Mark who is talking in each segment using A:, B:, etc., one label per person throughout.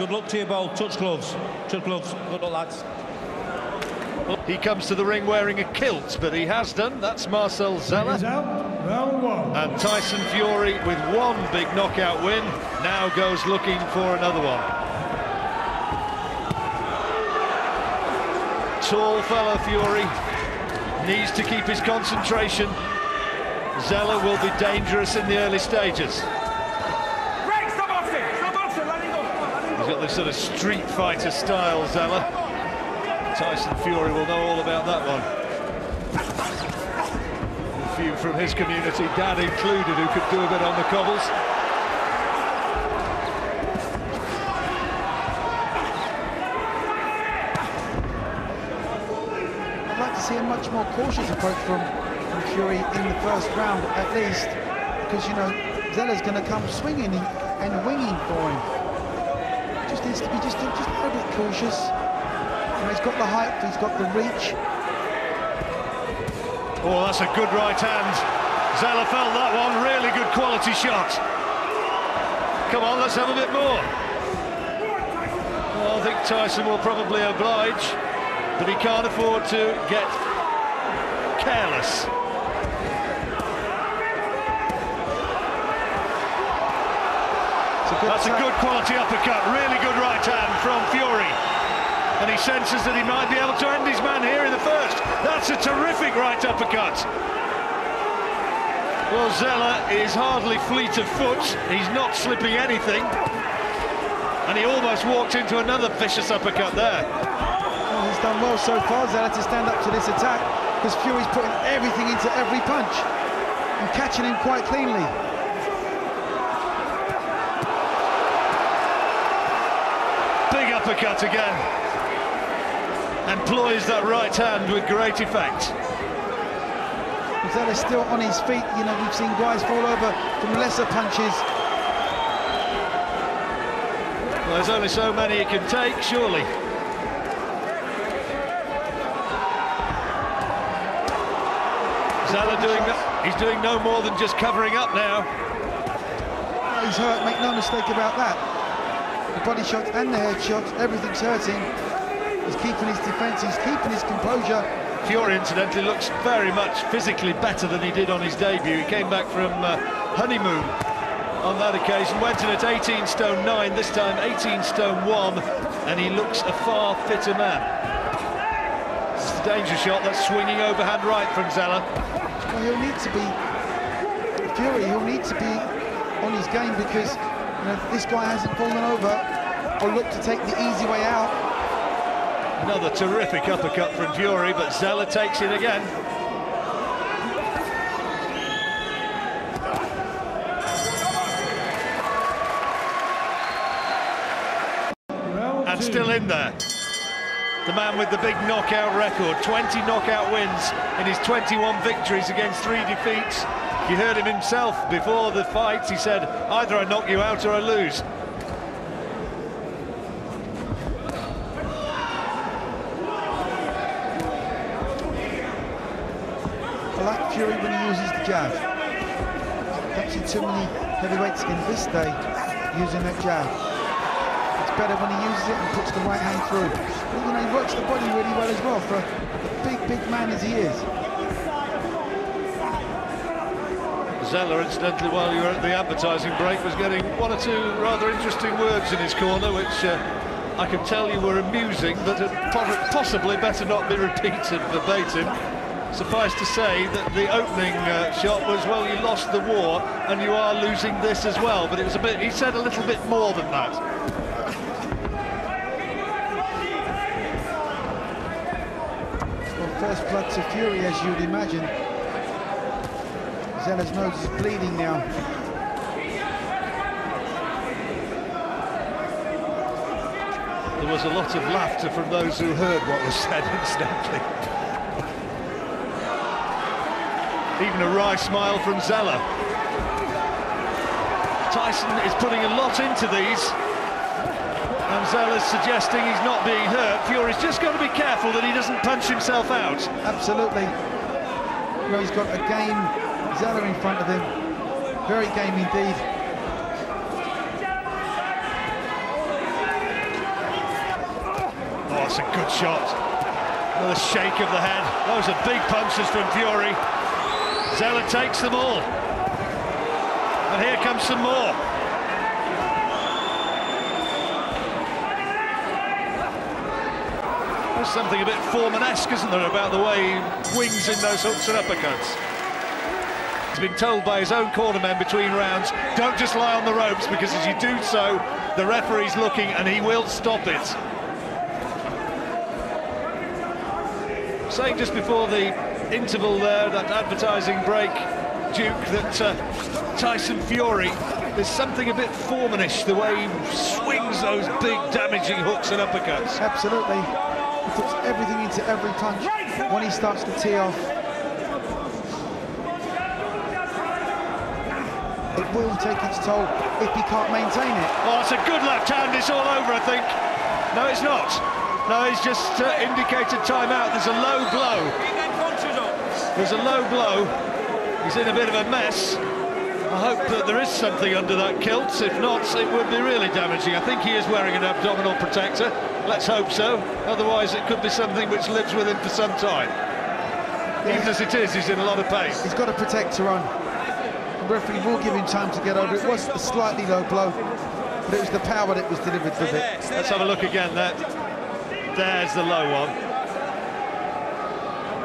A: Good luck to you both. Touch gloves. Touch gloves. Good luck, lads.
B: He comes to the ring wearing a kilt, but he has done. That's Marcel Zeller.
C: out, round one.
B: And Tyson Fury, with one big knockout win, now goes looking for another one. Tall fellow Fury needs to keep his concentration. Zeller will be dangerous in the early stages. He's got this sort of street fighter style, Zeller. Tyson Fury will know all about that one. A few from his community, Dad included, who could do a bit on the cobbles.
D: I'd like to see a much more cautious approach from, from Fury in the first round, at least, because, you know, Zeller's going to come swinging and, winging for him. Just needs to be just, just a bit cautious. You know, he's got the height, he's got the reach.
B: Oh, that's a good right hand. Zeller felt that one, really good quality shot. Come on, let's have a bit more. Well, I think Tyson will probably oblige, but he can't afford to get careless.
D: A good
B: That's a good quality uppercut, really good right hand from Fury. And he senses that he might be able to end his man here in the first. That's a terrific right uppercut. Well, Zeller is hardly fleet of foot. He's not slipping anything. And he almost walked into another vicious uppercut there.
D: Well, he's done well so far, Zeller, to stand up to this attack, because Fury's putting everything into every punch and catching him quite cleanly.
B: Big uppercut again. Employs that right hand with great effect.
D: Zeller's still on his feet. You know, we've seen guys fall over from lesser punches.
B: Well, there's only so many he can take, surely. Zeller doing no, he's doing no more than just covering up now.
D: He's hurt, make no mistake about that. The body shots and the head shots, everything's hurting. He's keeping his defence, he's keeping his composure.
B: Fury, incidentally, looks very much physically better than he did on his debut. He came back from uh, honeymoon on that occasion, went in at 18 stone 9, this time 18 stone 1, and he looks a far fitter man. It's a danger shot, that's swinging overhand right from Zeller.
D: Well, he'll need to be, Fury, he'll need to be on his game because you know, this guy hasn't fallen over or looked to take the easy way out.
B: Another terrific uppercut from Fury, but Zeller takes it again. And still in there. The man with the big knockout record, 20 knockout wins in his 21 victories against three defeats. You heard him himself before the fight, he said, either I knock you out or I lose.
D: Like Fury when he uses the jab. Don't too many heavyweights in this day using that jab. It's better when he uses it and puts the right hand through. But, you know, he works the body really well as well for a big, big man as he is.
B: Zeller, incidentally, while you were at the advertising break, was getting one or two rather interesting words in his corner, which uh, I can tell you were amusing, but had po- possibly better not be repeated verbatim. Suffice to say that the opening uh, shot was, well, you lost the war and you are losing this as well. But it was a bit, he said a little bit more than that.
D: Well, first blood to Fury, as you'd imagine. Zeller's nose is bleeding now.
B: There was a lot of laughter from those who heard what was said, incidentally. Even a wry smile from Zeller. Tyson is putting a lot into these. And Zeller's suggesting he's not being hurt. Fury's just got to be careful that he doesn't punch himself out.
D: Absolutely. You know, he's got a game Zeller in front of him. Very game indeed.
B: Oh, it's a good shot. Another shake of the head. Those are big punches from Fury. Zeller takes them all. And here comes some more. There's something a bit Foreman-esque, isn't there, about the way he wings in those hooks and uppercuts. He's been told by his own cornermen between rounds, don't just lie on the ropes, because as you do so, the referee's looking and he will stop it. Saying just before the interval there, that advertising break, Duke, that uh, Tyson Fury, there's something a bit Foremanish, the way he swings those big damaging hooks and uppercuts.
D: Absolutely. He puts everything into every punch when he starts to tee off. It will take its toll if he can't maintain it.
B: Oh, it's a good left hand, it's all over, I think. No, it's not. No, he's just uh, indicated timeout. There's a low blow. There's a low blow. He's in a bit of a mess. I hope that there is something under that kilt. If not, it would be really damaging. I think he is wearing an abdominal protector. Let's hope so. Otherwise, it could be something which lives with him for some time. Even as it is, he's in a lot of pain.
D: He's got a protector on. Referee will give him time to get over it. Was a slightly low blow, but it was the power that was delivered with it.
B: Let's have a look again there. There's the low one.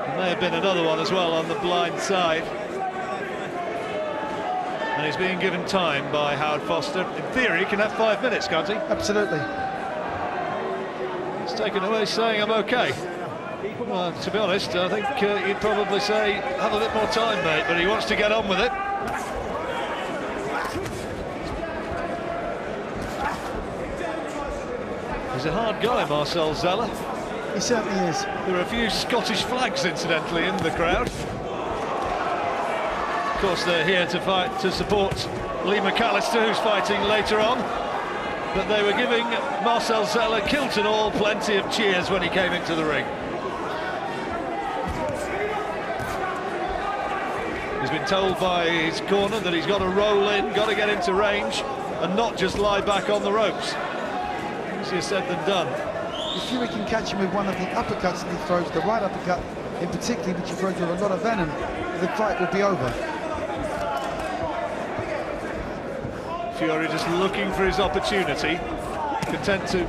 B: There may have been another one as well on the blind side. And he's being given time by Howard Foster. In theory, he can have five minutes, can't he?
D: Absolutely.
B: He's taken away saying, I'm OK. Well, to be honest, I think uh, you'd probably say, have a bit more time, mate, but he wants to get on with it. He's a hard guy, Marcel Zeller.
D: He certainly is.
B: There are a few Scottish flags, incidentally, in the crowd. Of course, they're here to fight to support Lee McAllister, who's fighting later on. But they were giving Marcel Zeller, kilt and all, plenty of cheers when he came into the ring. He's been told by his corner that he's got to roll in, got to get into range, and not just lie back on the ropes. Easier said than done.
D: If Fury can catch him with one of the uppercuts that he throws, the right uppercut in particular, which he throws with a lot of venom, the fight will be over.
B: Fury just looking for his opportunity, content to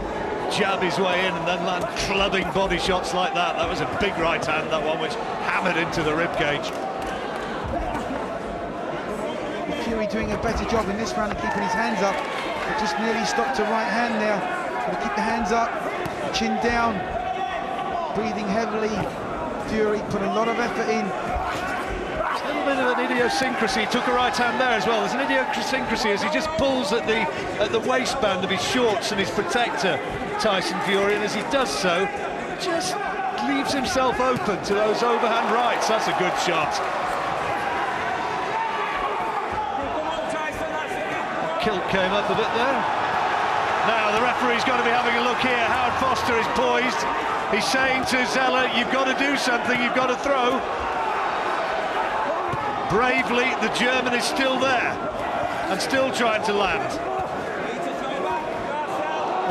B: jab his way in and then land clubbing body shots like that. That was a big right hand, that one, which hammered into the rib cage.
D: Doing a better job in this round of keeping his hands up, but just nearly stopped a right hand there. To keep the hands up, chin down, breathing heavily. Fury put a lot of effort in.
B: A little bit of an idiosyncrasy. Took a right hand there as well. There's an idiosyncrasy as he just pulls at the at the waistband of his shorts and his protector, Tyson Fury, and as he does so, just leaves himself open to those overhand rights. That's a good shot. Kilt came up a bit there. Now the referee's got to be having a look here. Howard Foster is poised. He's saying to Zeller, you've got to do something, you've got to throw. Bravely, the German is still there and still trying to land.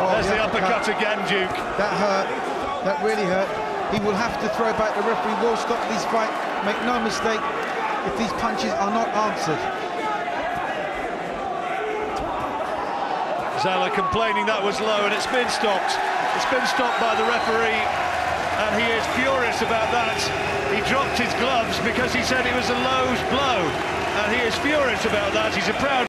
D: Oh,
B: There's the uppercut again, Duke.
D: That hurt. That really hurt. He will have to throw back. The referee will stop this fight. Make no mistake if these punches are not answered.
B: Zeller complaining that was low and it's been stopped. It's been stopped by the referee and he is furious about that. He dropped his gloves because he said it was a low blow and he is furious about that. He's a proud